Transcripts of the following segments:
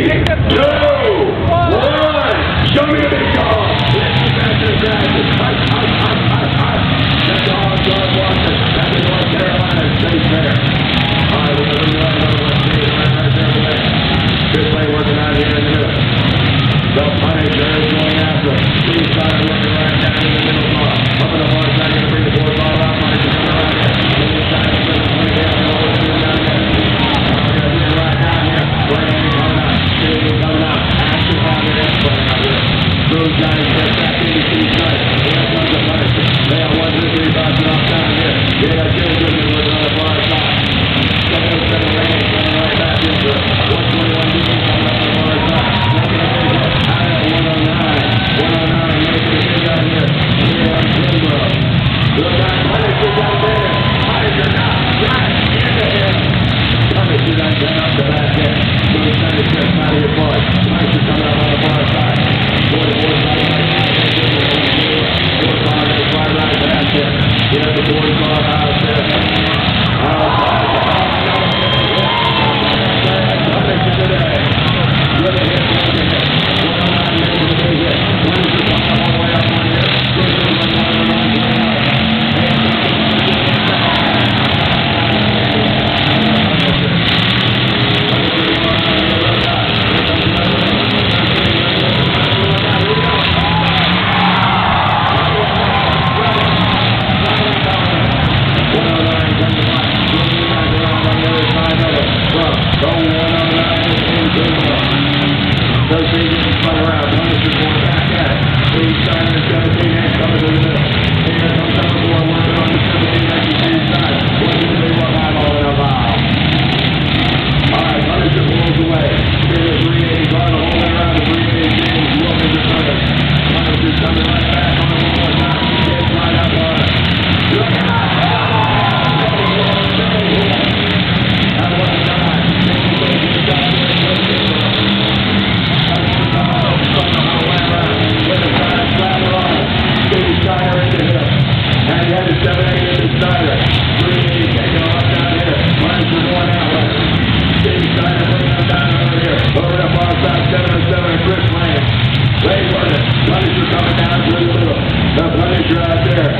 Three, two, one. Show me the down, down Punisher out there.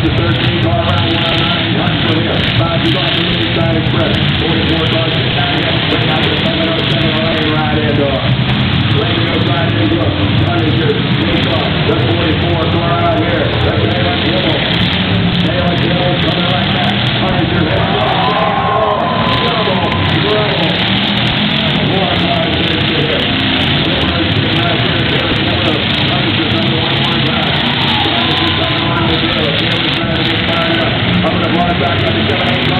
It's the 13 back on the